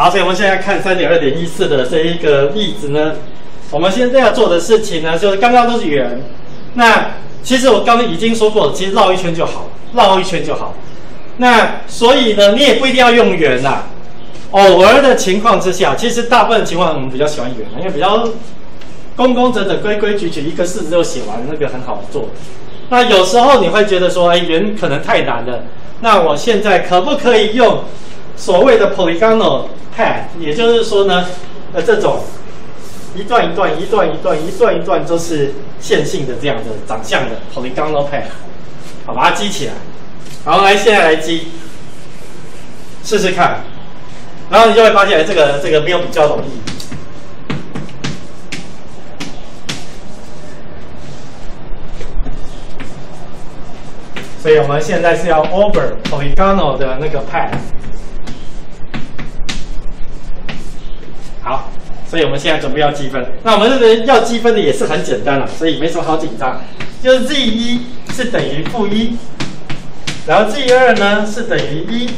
好，所以我们现在看三点二点一四的这一个例子呢，我们现在要做的事情呢，就是刚刚都是圆，那其实我刚刚已经说过，其实绕一圈就好，绕一圈就好。那所以呢，你也不一定要用圆呐。偶尔的情况之下，其实大部分情况我们比较喜欢圆，因为比较工工整整、规规矩矩，一个式子就写完，那个很好做。那有时候你会觉得说，哎，圆可能太难了。那我现在可不可以用所谓的 polygonal pad？也就是说呢，呃，这种一段一段、一段一段、一段一段都是线性的这样的长相的 polygonal pad，好，把它积起来。好，来，现在来积，试试看。然后你就会发现，这个这个没有比较容易。所以我们现在是要 over polygonal 的那个 pad。所以我们现在准备要积分。那我们这个要积分的也是很简单了，所以没什么好紧张。就是 z 一是等于负一，然后 z 二呢是等于一，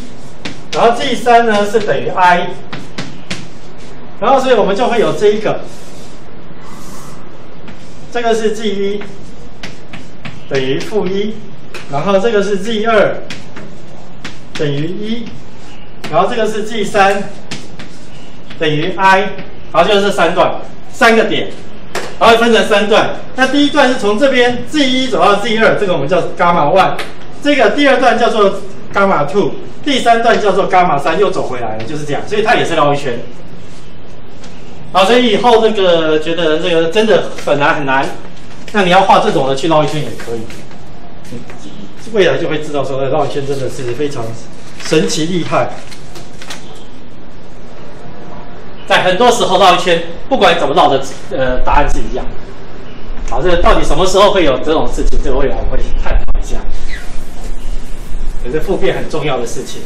然后 z 三呢是等于 i，然后所以我们就会有这一个，这个是 z 一等于负一。然后这个是 z 二等于一，然后这个是 z 三等于 i，好，就是这三段，三个点，然后分成三段。那第一段是从这边 z 一走到 z 二，这个我们叫伽马 one。这个第二段叫做伽马 two，第三段叫做伽马三，又走回来了，就是这样。所以它也是绕一圈。好，所以以后这个觉得这个真的很难很难，那你要画这种的去绕一圈也可以。未来就会知道说，绕一圈真的是非常神奇厉害。在很多时候绕一圈，不管怎么绕的，呃，答案是一样。好，这个到底什么时候会有这种事情？这个未来我会探讨一下。也是复变很重要的事情。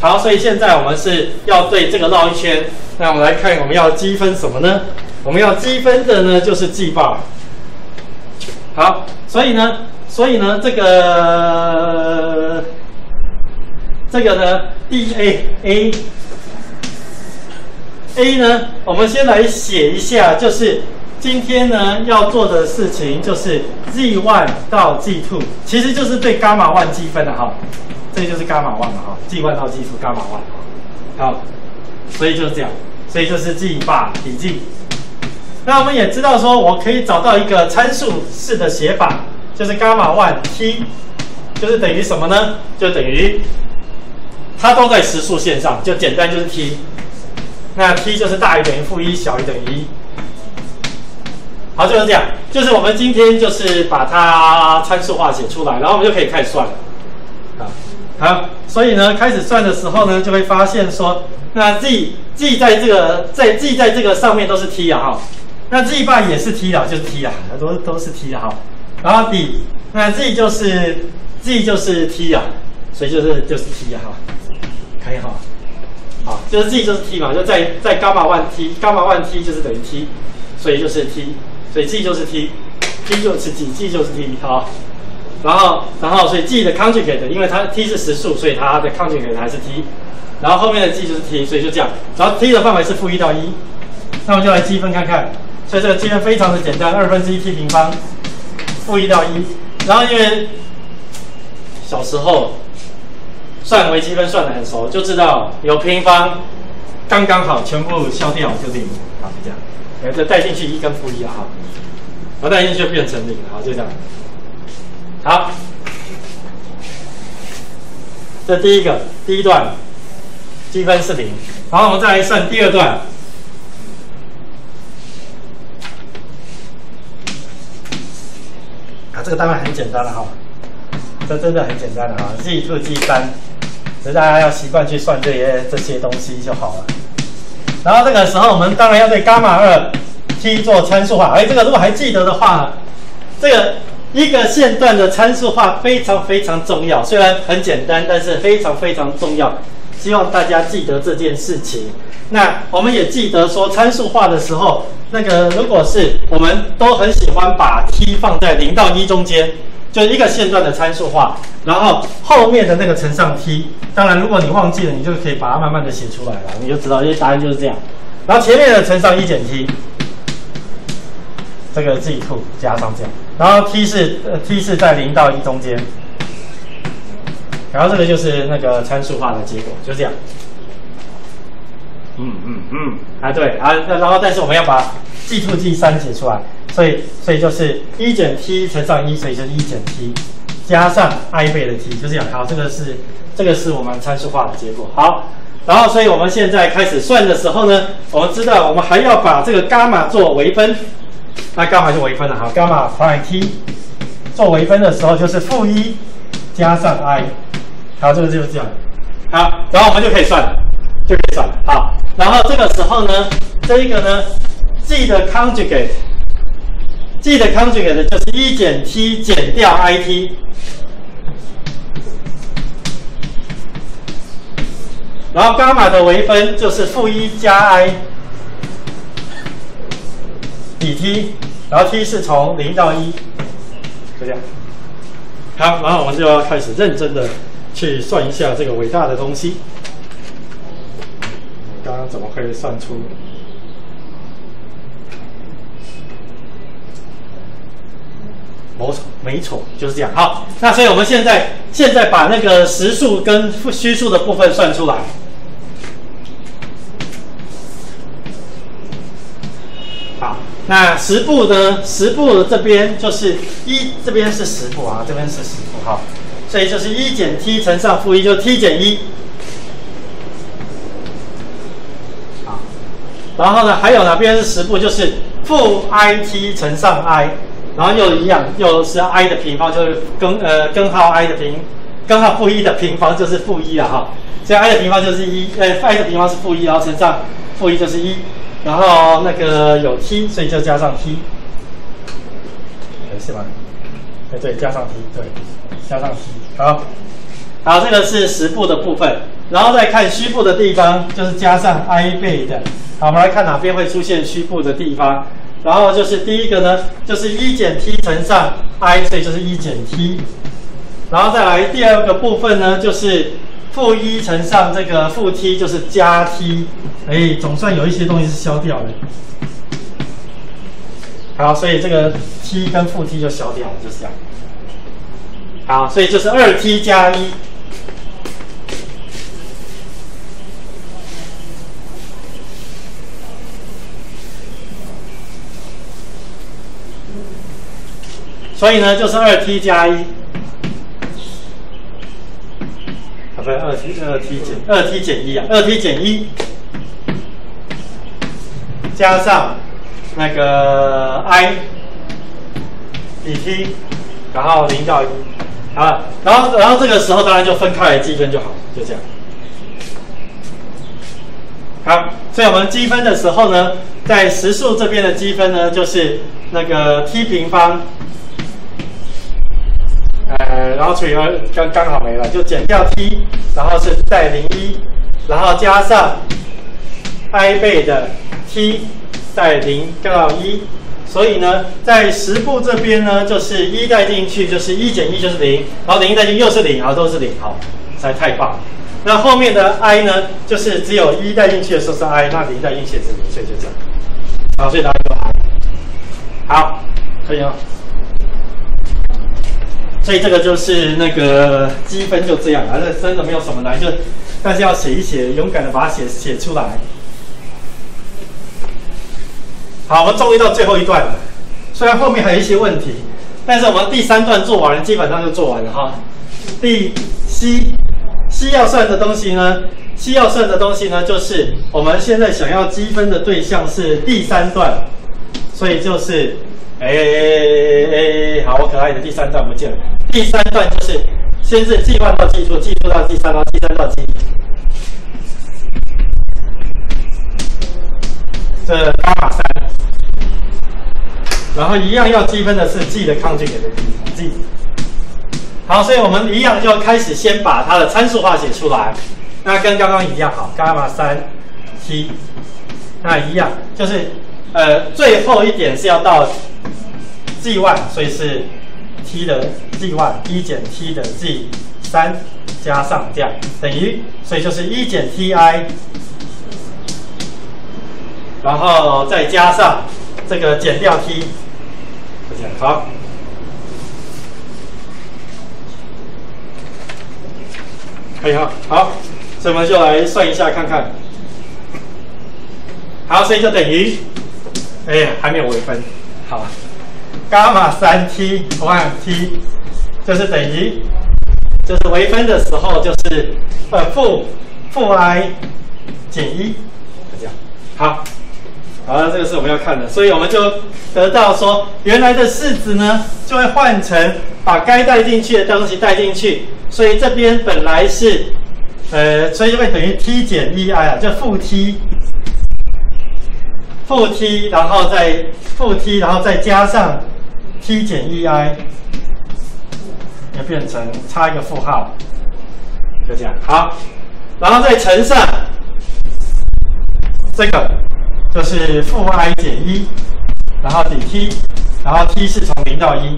好，所以现在我们是要对这个绕一圈。那我们来看，我们要积分什么呢？我们要积分的呢，就是 g bar。好，所以呢。所以呢，这个这个呢，D A A A 呢，我们先来写一下，就是今天呢要做的事情就是 Z one 到 Z two，其实就是对伽马 one 积分的哈，这就是伽马 one 嘛哈，Z one 到 Z two 伽马 one，好，所以就是这样，所以就是 Z 把笔记。那我们也知道说，我可以找到一个参数式的写法。就是伽马 one t，就是等于什么呢？就等于它都在实数线上，就简单就是 t。那 t 就是大于等于负一，小于等于一。好，就是这样。就是我们今天就是把它参数化写出来，然后我们就可以开始算了。好，好，所以呢，开始算的时候呢，就会发现说，那 z z 在这个在 z 在这个上面都是 t 啊，哈。那 z 半也是 t 啊，就是 t 啊，都都是 t 啊，哈。然后 d，那 z 就是 z 就是 t 啊，所以就是就是 t 啊，哈，可以哈，就是 z 就是 t 嘛，就在在伽马 one t，伽马 one t 就是等于 t，所以就是 t，所以 z 就是 t，t 就是 g，g 就是 t，好，然后然后所以 g 的 conjugate，因为它 t 是实数，所以它的 conjugate 还是 t，然后后面的 g 就是 t，所以就这样，然后 t 的范围是负一到一，那我们就来积分看看，所以这个积分非常的简单，二分之一 t 平方。负一到一，然后因为小时候算微积分算的很熟，就知道有平方刚刚好，全部消掉就是零，好就这样，然后再带进去一跟负一啊，哈，然后带进去就变成零，好就这样，好，这第一个第一段积分是零，然后我们再来算第二段。啊这个当然很简单了哈，这真的很简单的哈，z two z 三，所以大家要习惯去算这些这些东西就好了。然后这个时候我们当然要对伽马二 t 做参数化，哎，这个如果还记得的话，这个一个线段的参数化非常非常重要，虽然很简单，但是非常非常重要，希望大家记得这件事情。那我们也记得说参数化的时候，那个如果是我们都很喜欢把 t 放在零到一中间，就一个线段的参数化，然后后面的那个乘上 t，当然如果你忘记了，你就可以把它慢慢的写出来了，你就知道，因为答案就是这样。然后前面的乘上一减 t，这个 z two 加上这样，然后 t 是呃 t 是在零到一中间，然后这个就是那个参数化的结果，就这样。嗯嗯嗯，啊对啊，然后但是我们要把 g two g 三解出来。所以，所以就是一减 t 乘上一，所以就是一减 t 加上 i 倍的 t，就这样。好，这个是这个是我们参数化的结果。好，然后，所以我们现在开始算的时候呢，我们知道我们还要把这个伽马做微分，那伽马就微分了。好，伽马 prime t 做微分的时候就是负一加上 i。好，这个就是这样。好，然后我们就可以算了，就可以算了。好，然后这个时候呢，这一个呢，g 的 conjugate。g 的 conjugate 就是一减 t 减掉 it，然后伽马的微分就是负一加 i 比 t，然后 t 是从零到一，就这样。好，然后我们就要开始认真的去算一下这个伟大的东西。刚刚怎么可以算出？没错，没错，就是这样。好，那所以我们现在现在把那个实数跟虚数的部分算出来。好，那十步呢？十步这边就是一，这边是十步啊，这边是十步哈。所以就是一减 t 乘上负一，就 t 减一。好，然后呢，还有哪边是十步？就是负 i t 乘上 i。然后又一样，又是 i 的平方，就是根呃根号 i 的平，根号负一的平方就是负一了哈。所以 i 的平方就是一，呃，i 的平方是负一，然后乘上负一就是一，然后那个有 t，所以就加上 t，是吗？哎对，加上 t，对，加上 t，好，好，这个是实部的部分，然后再看虚部的地方，就是加上 i 倍的。好，我们来看哪边会出现虚部的地方。然后就是第一个呢，就是一减 t 乘上 i，所以就是一减 t。然后再来第二个部分呢，就是负一乘上这个负 t，就是加 t。哎，总算有一些东西是消掉了。好，所以这个 t 跟负 t 就消掉了，就是这样。好，所以就是二 t 加一。所以呢，就是二 t 加一，啊，不是二 t 二 t 减二 t 减一啊，二 t 减一，加上那个 i 比 t，然后零到一，啊，然后然后这个时候当然就分开来积分就好，就这样。好，所以我们积分的时候呢，在实数这边的积分呢，就是那个 t 平方。然后除以二，刚刚好没了，就减掉 t，然后是带零一，然后加上 i 倍的 t 带零到一，所以呢，在十步这边呢，就是一带进去就是一减一就是零，然后零带进去又是零，然后都是零，好，实在太棒。那后面的 i 呢，就是只有一带进去的时候是 i，那零带进去是零，所以就这样。好，所以答案就 i。好，可以哦。所以这个就是那个积分就这样，反正真的没有什么难，就但是要写一写，勇敢的把它写写出来。好，我们终于到最后一段了，虽然后面还有一些问题，但是我们第三段做完了，基本上就做完了哈。第 C C 要算的东西呢，C 要算的东西呢，就是我们现在想要积分的对象是第三段，所以就是。哎哎哎哎好，我可爱的第三段不见了。第三段就是先是计划到计数，计数到计算，然后计算到积。这伽马三，然后一样要积分的是 g 的抗拒给的 g。好，所以我们一样就开始先把它的参数化写出来。那跟刚刚一样，好，伽马三 t，那一样就是呃最后一点是要到。G 万所以是 t 的 g 万一减 t 的 g 三加上这样等于，所以就是一减 ti，然后再加上这个减掉 t，好。可以哈，好，所以我们就来算一下看看。好，所以就等于，哎，还没有微分，好，伽马三 t 万 t 就是等于，就是微分的时候就是呃负负 i 减一，这样。好，好了，这个是我们要看的，所以我们就得到说，原来的式子呢就会换成把该带进去的东西带进去。所以这边本来是，呃，所以就会等于 t 减 e i 啊，就负 t，负 t，然后再负 t，然后再加上 t 减一 i，要变成差一个负号，就这样。好，然后再乘上这个，就是负 i 减一，然后底 t，然后 t 是从零到一。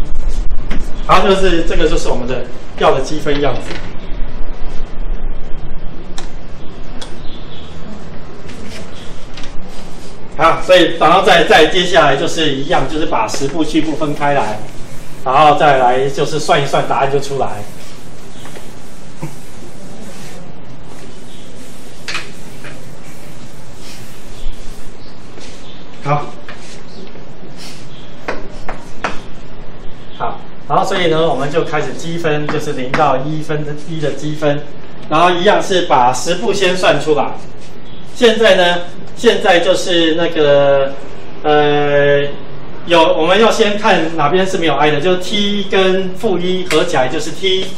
好，就是这个，就是我们的要的积分样子。好，所以然后再再接下来就是一样，就是把十步七步分开来，然后再来就是算一算，答案就出来。好。好然后，所以呢，我们就开始积分，就是零到一分的一的积分，然后一样是把十步先算出来。现在呢，现在就是那个呃，有我们要先看哪边是没有 i 的，就是 t 跟负一合起来就是 t，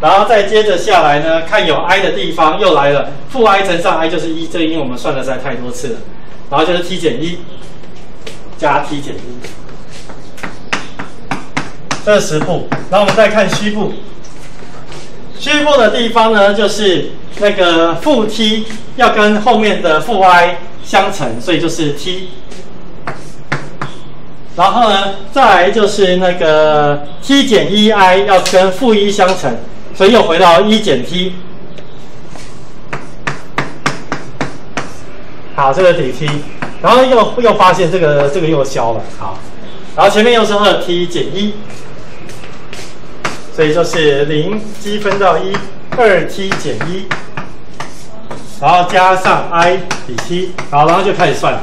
然后再接着下来呢，看有 i 的地方又来了，负 i 乘上 i 就是一，这因为我们算的实在太多次了，然后就是 t 减一加 t 减一。这是实部，然后我们再看虚部。虚部的地方呢，就是那个负 t 要跟后面的负 i 相乘，所以就是 t。然后呢，再来就是那个 t 减一 i 要跟负一相乘，所以又回到一减 t。好，这个抵 t，然后又又发现这个这个又消了，好，然后前面又是二 t 减一。所以就是零积分到一，二 t 减一，然后加上 i 比 t，好，然后就开始算，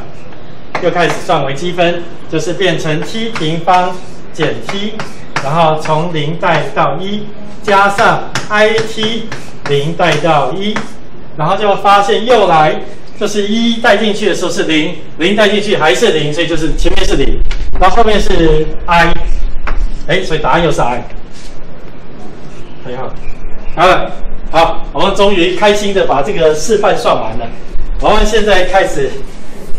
又开始算微积分，就是变成 t 平方减 t，然后从零带到一，加上 i t 零带到一，然后就会发现又来，就是一带进去的时候是零，零带进去还是零，所以就是前面是零，然后后面是 i，哎，所以答案又是 i。很好，好了，好，我们终于开心的把这个示范算完了。我们现在开始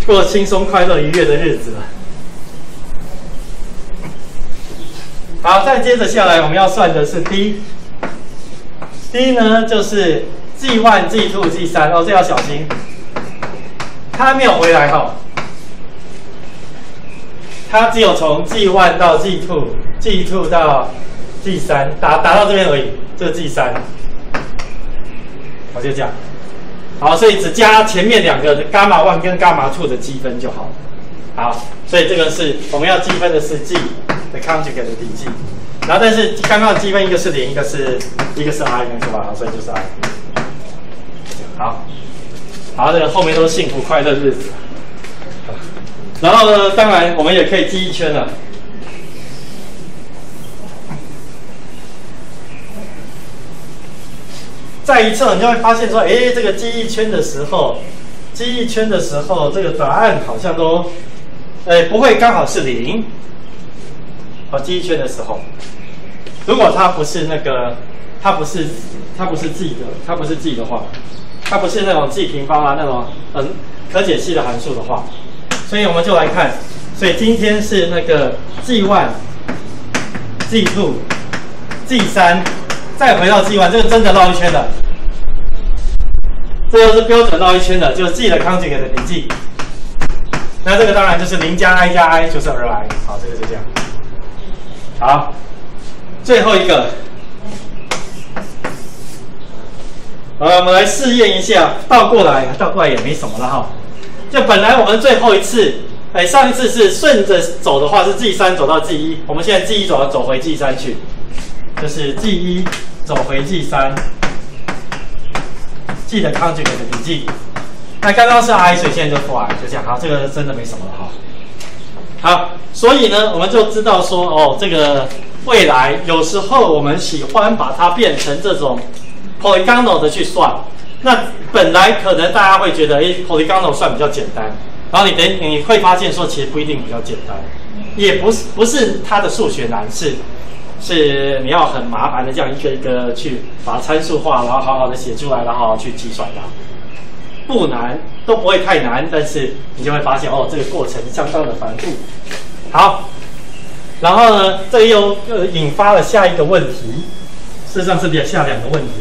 过轻松、快乐、愉悦的日子了。好，再接着下来，我们要算的是 d。d 呢，就是 g one、g two、g 三哦，这要小心，它没有回来哈，它只有从 g one 到 g two，g two 到。G 三打打到这边而已，这是 G 三，我就这样，好，所以只加前面两个伽马 one 跟伽马 two 的积分就好，好，所以这个是我们要积分的是 G 的 conjugate 的底积，然后但是刚刚的积分一个是零，一个是一个是 i，没错吧？所以就是 i，好，好，这个后面都是幸福快乐日子，然后呢，当然我们也可以记一圈了。再一次，你就会发现说，哎，这个记忆圈的时候，记忆圈的时候，这个答案好像都，哎，不会刚好是零。好，记忆圈的时候，如果它不是那个，它不是，它不是 G 的，它不是 G 的话，它不是那种 G 平方啊那种很可解析的函数的话，所以我们就来看，所以今天是那个 G one、G two、G 三。再回到 G one，这个真的绕一圈的，这就是标准绕一圈的，就是 G 的 conjugate 的底 G，那这个当然就是零加 i 加 i 就是二 i，好，这个就这样。好，最后一个，好，我们来试验一下，倒过来，倒过来也没什么了哈。就本来我们最后一次，哎，上一次是顺着走的话是 G 三走到 G 一，我们现在 G 一走走回 G 三去，就是 G 一走回 G 三，记得看住你的笔记。那刚刚是 i，所以现在就出来就这样。好，这个真的没什么了哈。好，所以呢，我们就知道说，哦，这个未来有时候我们喜欢把它变成这种 polygonal 的去算。那本来可能大家会觉得，哎，polygonal 算比较简单。然后你等你会发现说，其实不一定比较简单，也不是不是它的数学难，是是你要很麻烦的这样一个一个去把参数化，然后好好的写出来，然后去计算它。不难，都不会太难，但是你就会发现哦，这个过程相当的繁复。好，然后呢，这又又引发了下一个问题，事实上是下两个问题。